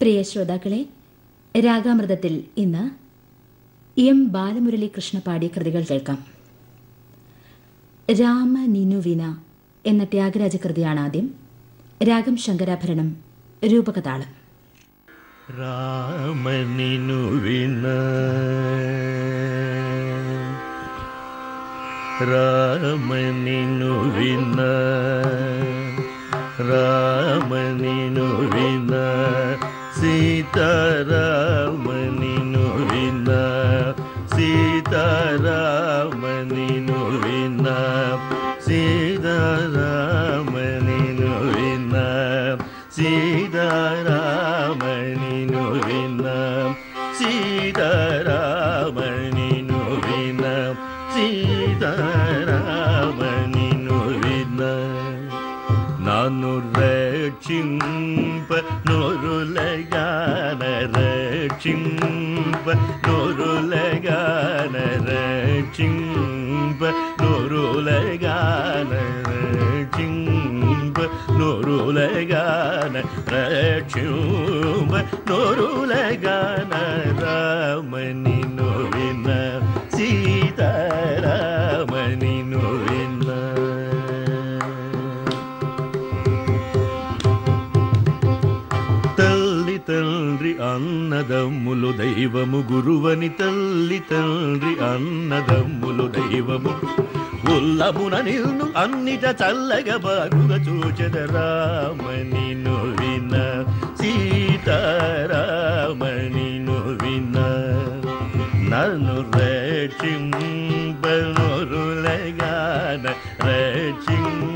പ്രിയ ശ്രോതാക്കളെ രാഗാമൃതത്തിൽ ഇന്ന് എം ബാലമുരളീകൃഷ്ണ പാടിയ കൃതികൾ കേൾക്കാം. രാമ നിനുവിന എന്ന ത്യാഗരാജ കൃതിയാണ് ആദ്യം. രാഗം ശങ്കരാഭരണം രൂപകതാളം രാമനിനുവിന രാമനിനുവിന. ರಾಮನಿನುವಿನ ಸೀತಾರಾಮನಿನುವಿನ ನಾನು ರಕ್ಷಿಂಪ ನೊರುಲಗಾನ ರಕ್ಷಿಂಪ ನೊರುಲಗಾನ ರಕ್ಷಿಂಪ ನೊರುಲಗಾನ ರಕ್ಷಿಂಪ ನೊರುಲಗಾನ ರಕ್ಷಿಂಪ ನೊರುಲಗಾನ అన్నదమ్ములు దైవము గురువని తల్లి తండ్రి అన్నదమ్ములు దైవము. ఉల్లమున నిన్ను అన్నిట చల్లగా బాగుగా చూచెద రామని నువ్విన సీతారామని నువ్విన. నన్ను రక్షింప నొరులగాన రక్షింప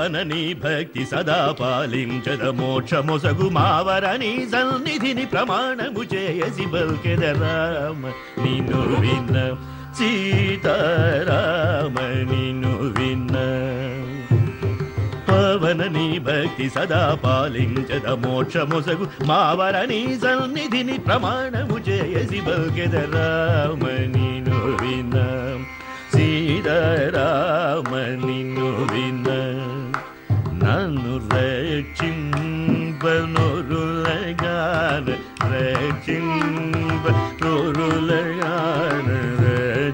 పావనని భక్తి సదా పాలించద. మోక్షమొసగు మావరని సన్నిధిని ప్రమాణము చేయసి బల్కెద రామ నిన్ను విన్న సీతారామ నిన్ను విన్న పవన నీ భక్తి సదా పాలించద. మోక్షమొసగు మావరని సన్నిధిని ప్రమాణము చేయసి బల్కెద రామ నిన్ను విన్న సీతారామ నిన్ను విన్న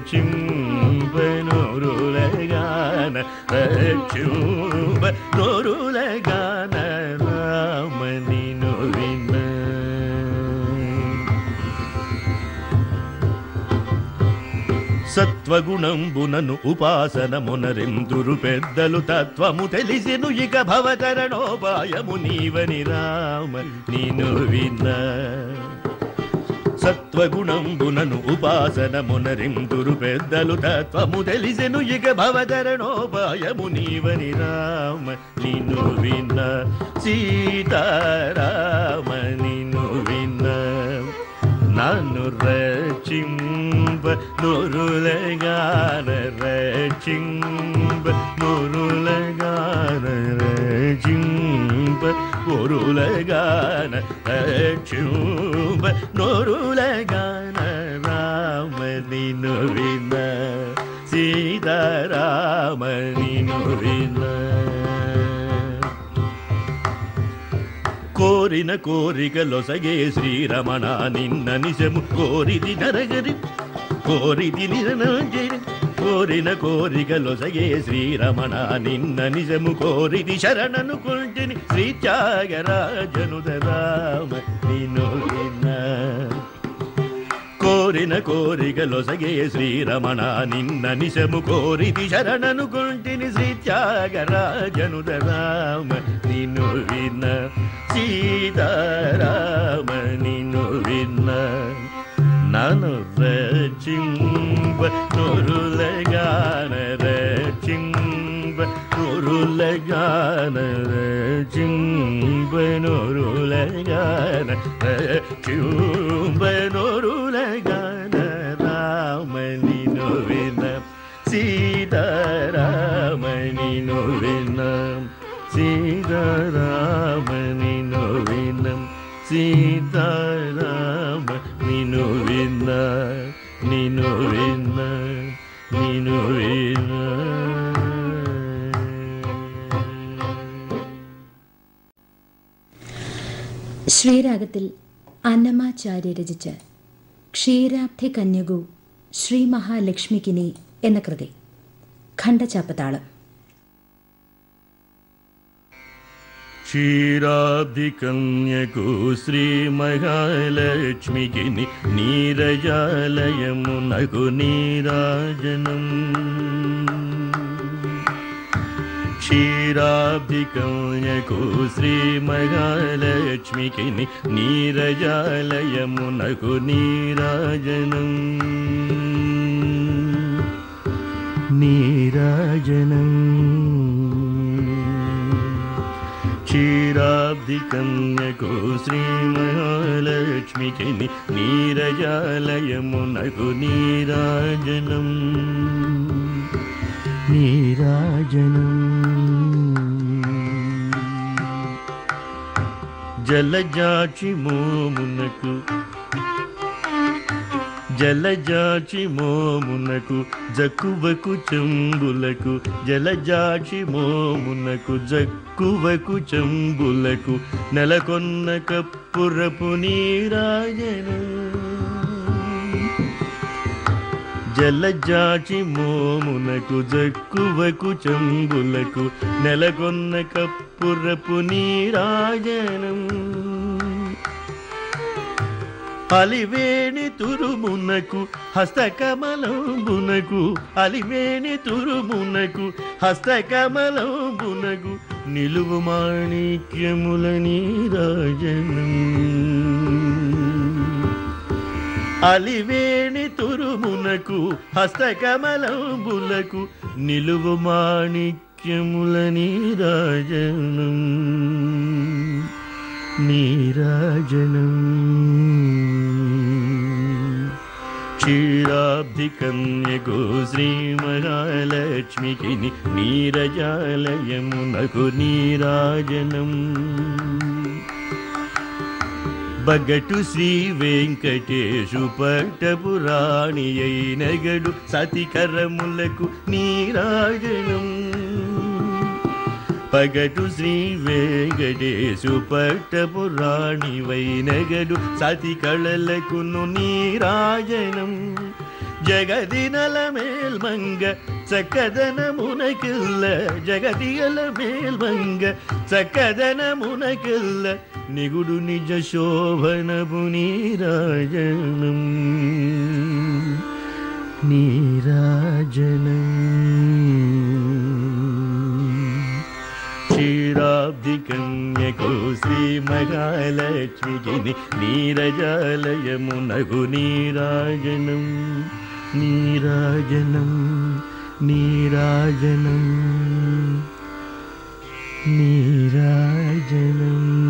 రక్షింప నొరులగాన రక్షింప నొరులగాన రామని నొవిన సత్వగుణంబునను ఉపాసనమునరెందురు పెద్దలు తత్వము తెలిసిను ఇక భవతరణోపాయము నీవని రామ నేను విన్నా. సత్వగుణంబునను ఉపాసనమునరిందురు పెద్దలు తత్వము తెలిసెను ఇక భవధరణోపాయము నీవని రామ నిన్ను విన్న సీతారామ నిన్ను విన్న నన్ను రచింబ నురులగాన రచింబ నురులగాన రచింబ ఒరులగాన రచింబ నొరులగాన రామని నువిన సీతారామని నువిన కోరిన కోరికలొసగే శ్రీరమణ నిన్న నిజము కోరిది నరగరి కోరిది నిరనంజరి కోరిన కోరికలొసగే శ్రీరమణ నిన్న నిజము కోరిది శరణను కుంటిని శ్రీ త్యాగరాజనుద నిన్ను నిన్న. కోరిన కోరికలొసగే శ్రీరమణ నిన్న నిజము కోరిది శరణను కుంటిని శ్రీ త్యాగరాజనుద రామ నిన్ను. విన్న సీతారామ నిన్ను విన్న నన్ను రచింప നുരുലഗാനര ചിംബ നുരുലഗാനര ചിംബ നുരുലഗാന ചിംബ നുരുലഗാന രാമനി നൊവിന സീതാരാമനി നൊവിന സീതാരാമനി നൊവിനം സീതാരാമ നിനുവിന നിനുവിന മലയാളത്തിൽ അന്നമാചാര്യ രചിച്ച് ക്ഷീരാബ്ധി കന്യകു ശ്രീ മഹാലക്ഷ്മിക്കിനി എന്ന കൃതി. ഖണ്ഡചാപ്പത്താളം. ശ്രീ മഹാലക്ഷ്മികിനി നീരജാലയമുനകു നീരാജനം. నీరాజనం క్షీరాబ్ధికన్యకు శ్రీ మహాలక్ష్మికి నీరజాలయమునకు నీరాజనం నీరాజనం క్షీరాబ్ధికన్యకు శ్రీ మహాలక్ష్మికి నీరజాలయమునకు నీరాజనం జలజాచి మోమునకు జలజాచి మోమునకు జక్కువకు చెంబులకు జలజాచి మోమునకు జక్కువకు చెంబులకు నెలకొన్న కప్పురపు నీరాజను. జలజాచి మోమునకు జక్కువకు చంగులకు నెలకొన్న కప్పురపు నీరాజనం. అలివేణి తురుమునకు హస్తకమలంబునకు అలివేణి తురుమునకు హస్తకమలంబునకు నిలువు మాణిక్యముల నీరాజనం. అలివేణి తురుమునకు హస్తకమలంబులకు నిలువు మాణిక్యముల నీరాజనం నీరాజనం క్షీరాబ్ధికన్యకు శ్రీ మహాలక్ష్మికి నీరజాలయమునకు నీరాజనం బగటు శ్రీ వెంకటేశు పట్టపురాణి అయినగడు సతికరములకు నీరాజనం పగటు శ్రీ వెంకటేశు పట్టపురాణి వైనగడు సతి కళలకును నీరాజనం జగదినల మేల్మంగ చక్కదనమునకిల్ల జగదియల మేల్మంగ చక్కదనమునకిల్ల నిగుడు నిజ శోభనపు నీరాజనం నీరాజనం క్షీరాబ్ధికన్యకు శ్రీ మహాలక్ష్మికి నీరజాలయమునగు నీరాజనం नीराजनं नीराजनं नीराजनम्।